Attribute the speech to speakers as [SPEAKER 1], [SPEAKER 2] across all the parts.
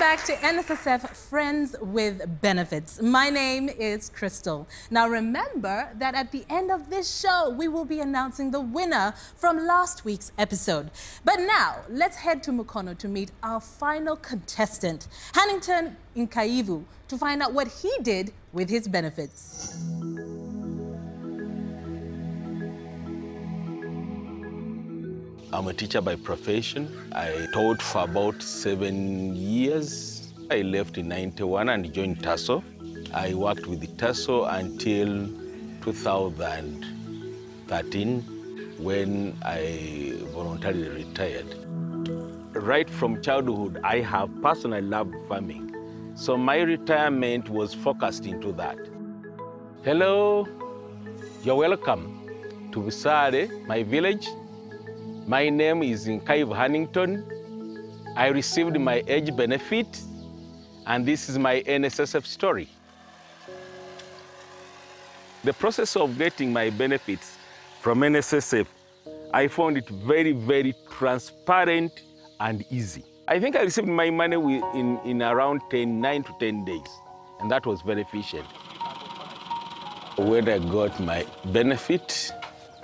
[SPEAKER 1] back to NSSF Friends with Benefits. My name is Crystal. Now remember that at the end of this show, we will be announcing the winner from last week's episode. But now, let's head to Mukono to meet our final contestant, Hannington Nkaivu, to find out what he did with his benefits.
[SPEAKER 2] I'm a teacher by profession. I taught for about seven years. I left in 91 and joined TASO. I worked with TASO until 2013 when I voluntarily retired. Right from childhood, I have personally loved farming. So my retirement was focused into that. Hello, you're welcome to Busare, my village. My name is Nkaiv Hannington. I received my age benefit, and this is my NSSF story. The process of getting my benefits from NSSF, I found it very, very transparent and easy. I think I received my money in, in around 10, 9 to 10 days, and that was efficient. When I got my benefit,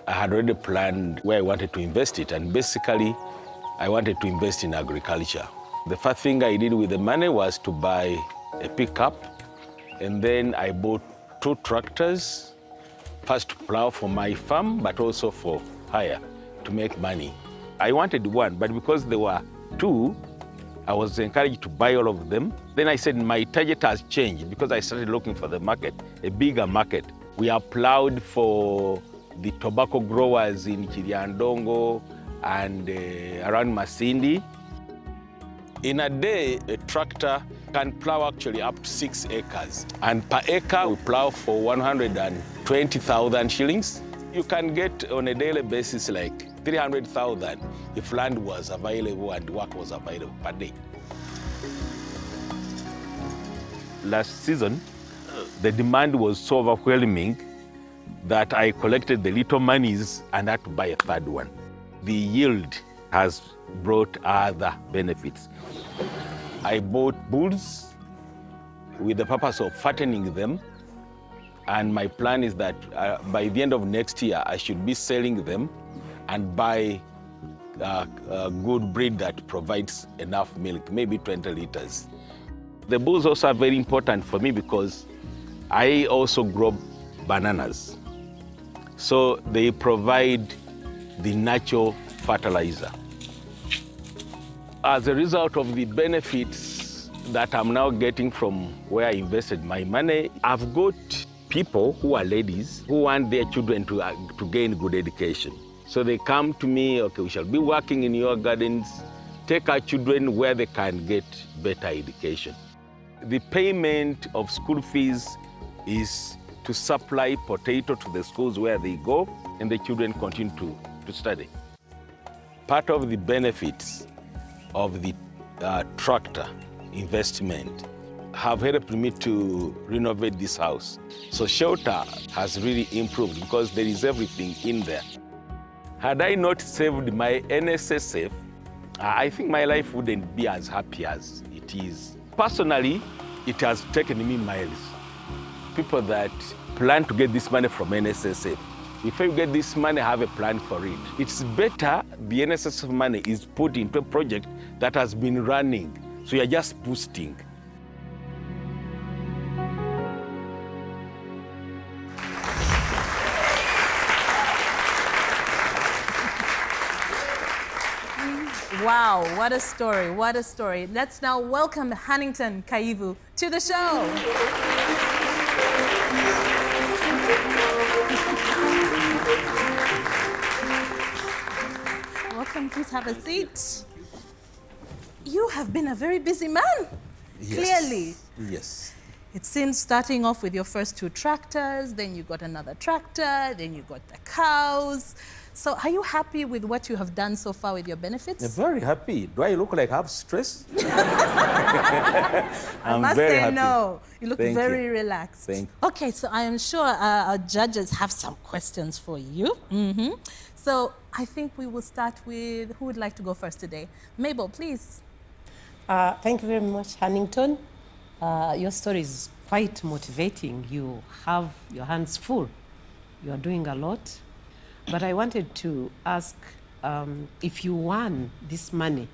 [SPEAKER 2] I had already planned where I wanted to invest it, and basically, I wanted to invest in agriculture. The first thing I did with the money was to buy a pickup, and then I bought two tractors, first plow for my farm, but also for hire to make money. I wanted one, but because there were two, I was encouraged to buy all of them. Then I said my target has changed because I started looking for the market, a bigger market. We are plowed for the tobacco growers in Kiryandongo and uh, around Masindi. In a day, a tractor can plow actually up to six acres. And per acre, we plow for 120,000 shillings. You can get on a daily basis like 300,000 if land was available and work was available per day. Last season, the demand was so overwhelming that I collected the little monies and had to buy a third one. The yield has brought other benefits. I bought bulls with the purpose of fattening them, and my plan is that uh, by the end of next year, I should be selling them and buy uh, a good breed that provides enough milk, maybe 20 liters. The bulls also are very important for me because I also grow bananas. So they provide the natural fertilizer. As a result of the benefits that I'm now getting from where I invested my money, I've got people who are ladies who want their children to, uh, to gain good education. So they come to me, okay, we shall be working in your gardens, take our children where they can get better education. The payment of school fees is to supply potato to the schools where they go and the children continue to, to study. Part of the benefits of the uh, tractor investment have helped me to renovate this house. So shelter has really improved because there is everything in there. Had I not saved my NSSF, I think my life wouldn't be as happy as it is. Personally, it has taken me miles. People that plan to get this money from NSSF, if you get this money, have a plan for it. It's better the NSSF money is put into a project that has been running, so you're just boosting.
[SPEAKER 1] Wow, what a story, what a story. Let's now welcome Hannington Kaivu to the show. Please have a seat. You have been a very busy man,
[SPEAKER 2] Yes.
[SPEAKER 1] clearly.
[SPEAKER 2] Yes.
[SPEAKER 1] It seems starting off with your first two tractors, then you got another tractor, then you got the cows. So are you happy with what you have done so far with your benefits?
[SPEAKER 3] I'm very happy. Do I look like I have stress?
[SPEAKER 1] I must
[SPEAKER 3] very
[SPEAKER 1] say
[SPEAKER 3] happy.
[SPEAKER 1] no. You look
[SPEAKER 3] Thank
[SPEAKER 1] very
[SPEAKER 3] you.
[SPEAKER 1] relaxed.
[SPEAKER 3] Thank
[SPEAKER 1] Okay, so I am sure uh, our judges have some questions for you. hmm So I think we will start with who would like to go first today? Mabel, please.
[SPEAKER 4] Uh, thank you very much, Hannington. Uh, your story is quite motivating. You have your hands full. You are doing a lot. But I wanted to ask um, if you won this money,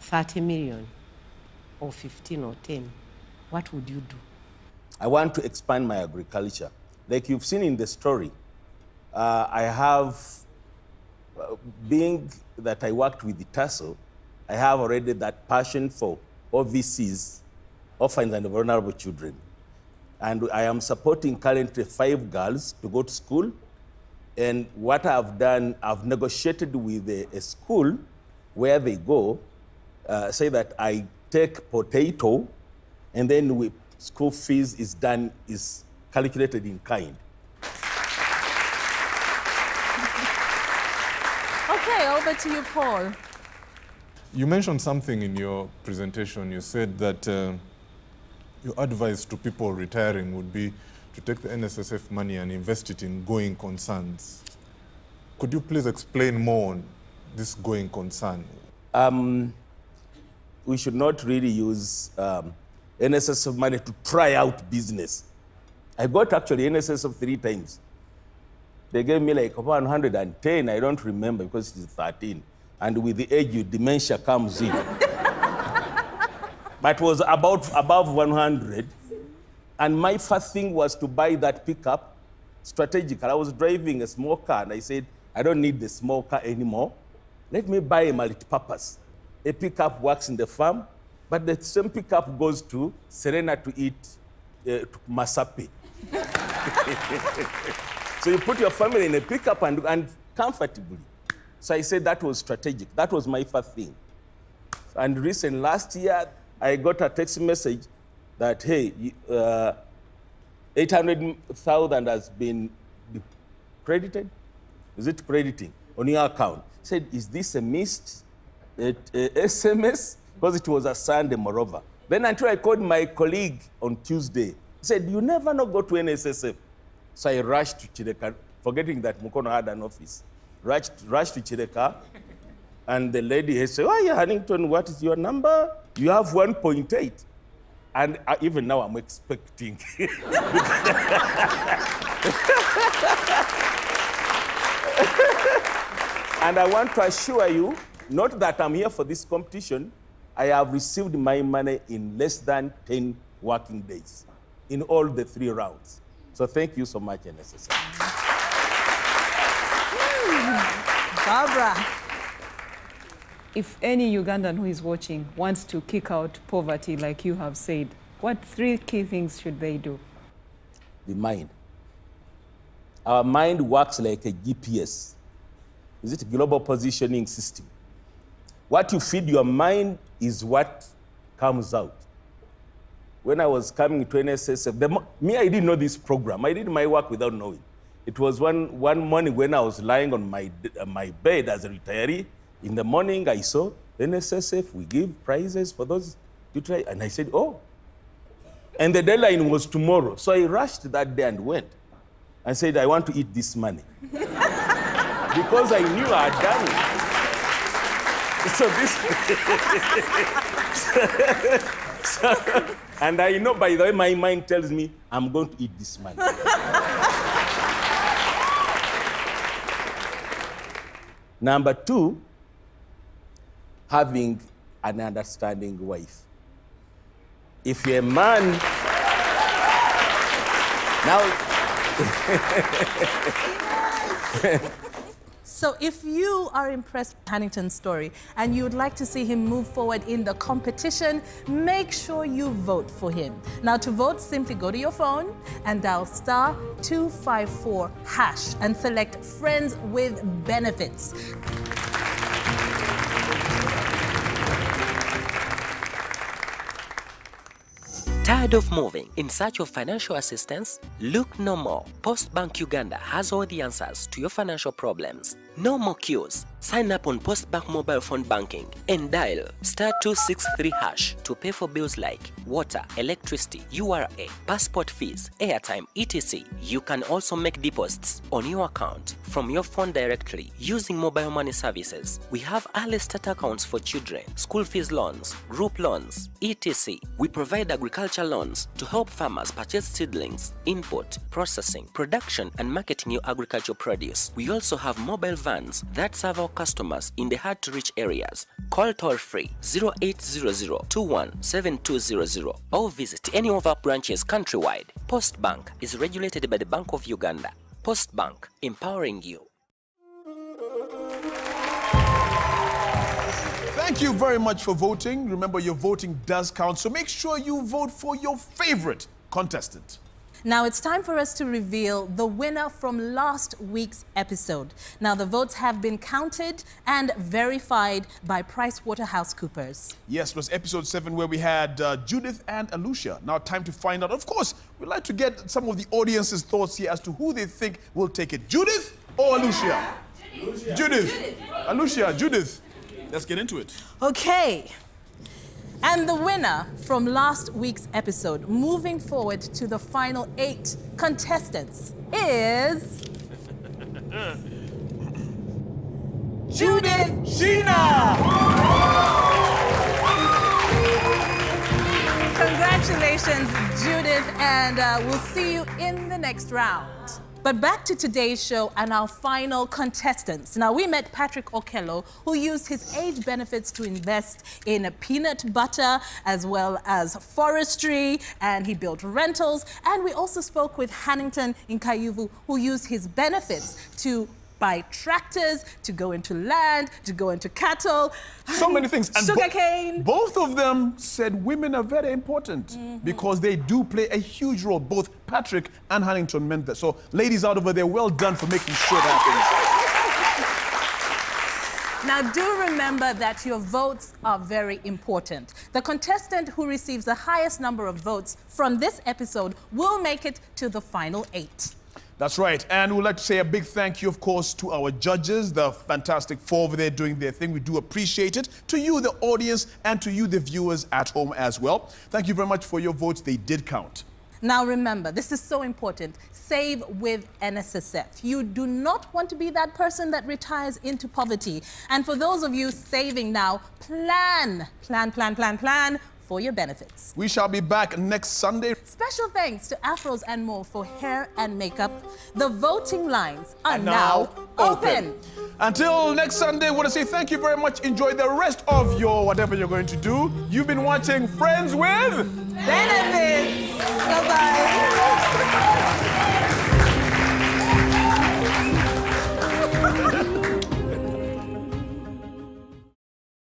[SPEAKER 4] 30 million or 15 or 10, what would you do?
[SPEAKER 2] I want to expand my agriculture. Like you've seen in the story, uh, I have, being that I worked with the TASO, I have already that passion for OVCs, orphans and vulnerable children. And I am supporting currently five girls to go to school. And what I've done, I've negotiated with a, a school where they go, uh, say that I take potato, and then we, school fees is done, is calculated in kind.
[SPEAKER 1] Okay, over to you, Paul.
[SPEAKER 5] You mentioned something in your presentation. You said that uh, your advice to people retiring would be to take the NSSF money and invest it in going concerns. Could you please explain more on this going concern?
[SPEAKER 2] Um, we should not really use um, NSSF money to try out business. I got actually NSSF three times. They gave me like 110, I don't remember because it is 13. And with the age, your dementia comes in. but it was about above 100. And my first thing was to buy that pickup strategical. I was driving a small car and I said, I don't need the small car anymore. Let me buy a multi-purpose. A pickup works in the farm, but the same pickup goes to Serena to eat uh, to masapi. so you put your family in a pickup and, and comfortably. So I said that was strategic. That was my first thing. And recent last year, I got a text message that, hey, uh, 800,000 has been credited. Is it crediting on your account? Said, is this a missed uh, SMS? Because it was a Sunday, moreover. Then until I called my colleague on Tuesday, he said, you never know go to NSSF. So I rushed to Chireka, forgetting that Mukono had an office. Rushed, rushed to Chireka, and the lady said, oh, yeah, Hannington, what is your number? You have 1.8. And uh, even now I'm expecting. and I want to assure you, not that I'm here for this competition, I have received my money in less than 10 working days in all the three rounds. So thank you so much, NSSF.
[SPEAKER 1] Barbara.
[SPEAKER 6] If any Ugandan who is watching wants to kick out poverty, like you have said, what three key things should they do?
[SPEAKER 2] The mind. Our mind works like a GPS. Is it a global positioning system? What you feed your mind is what comes out. When I was coming to NSSF, the, me, I didn't know this program. I did my work without knowing. It was one, one morning when I was lying on my, uh, my bed as a retiree. In the morning, I saw NSSF, we give prizes for those you try. And I said, oh. And the deadline was tomorrow. So I rushed that day and went. I said, I want to eat this money. because I knew I had done it. So this. and I know by the way, my mind tells me I'm going to eat this money. Number two, having an understanding wife. If you're a man, now.
[SPEAKER 1] So if you are impressed with Hannington's story and you would like to see him move forward in the competition, make sure you vote for him. Now to vote, simply go to your phone and dial star 254 hash and select friends with benefits.
[SPEAKER 7] Tired of moving in search of financial assistance? Look no more. Postbank Uganda has all the answers to your financial problems. No more queues. Sign up on Postbank mobile phone banking and dial star 263 hash to pay for bills like water, electricity, URA, passport fees, airtime, etc. You can also make deposits on your account from your phone directly using mobile money services. We have early start accounts for children, school fees loans, group loans, etc. We provide agriculture loans to help farmers purchase seedlings, input, processing, production, and marketing your agricultural produce. We also have mobile vans that serve our customers in the hard to reach areas. Call toll free 0800 217200 or visit any of our branches countrywide. Post Bank is regulated by the Bank of Uganda. Post Bank, empowering you.
[SPEAKER 8] Thank you very much for voting. Remember, your voting does count, so make sure you vote for your favorite contestant.
[SPEAKER 1] Now it's time for us to reveal the winner from last week's episode. Now the votes have been counted and verified by PricewaterhouseCoopers.
[SPEAKER 8] Yes, it was episode seven where we had uh, Judith and Alucia. Now, time to find out. Of course, we'd like to get some of the audience's thoughts here as to who they think will take it Judith or Alucia? Judith. Judith. Alucia, Judith. Let's get into it.
[SPEAKER 1] Okay. And the winner from last week's episode, moving forward to the final eight contestants, is.
[SPEAKER 8] Judith Sheena!
[SPEAKER 1] Congratulations, Judith, and uh, we'll see you in the next round. But back to today's show and our final contestants. Now, we met Patrick Okello, who used his age benefits to invest in peanut butter as well as forestry, and he built rentals. And we also spoke with Hannington Nkayuvu, who used his benefits to buy tractors, to go into land, to go into cattle.
[SPEAKER 8] So many things. And bo-
[SPEAKER 1] Sugarcane.
[SPEAKER 8] both of them said women are very important
[SPEAKER 1] Mm-hmm.
[SPEAKER 8] because they do play a huge role. Both Patrick and Hannington meant that. So, ladies out over there, well done for making sure that happens.
[SPEAKER 1] Now, do remember that your votes are very important. The contestant who receives the highest number of votes from this episode will make it to the final eight.
[SPEAKER 8] That's right. And we'd like to say a big thank you, of course, to our judges, the fantastic four over there doing their thing. We do appreciate it. To you, the audience, and to you, the viewers at home as well. Thank you very much for your votes. They did count.
[SPEAKER 1] Now, remember, this is so important. Save with NSSF. You do not want to be that person that retires into poverty. And for those of you saving now, plan, plan, plan, plan, plan for your benefits.
[SPEAKER 8] We shall be back next Sunday.
[SPEAKER 1] Special thanks to Afros and More for hair and makeup. The voting lines are
[SPEAKER 8] And
[SPEAKER 1] now, open.
[SPEAKER 8] Until next Sunday, I want to say thank you very much. Enjoy the rest of your whatever you're going to do. You've been watching Friends with.
[SPEAKER 1] Benefits. Bye bye.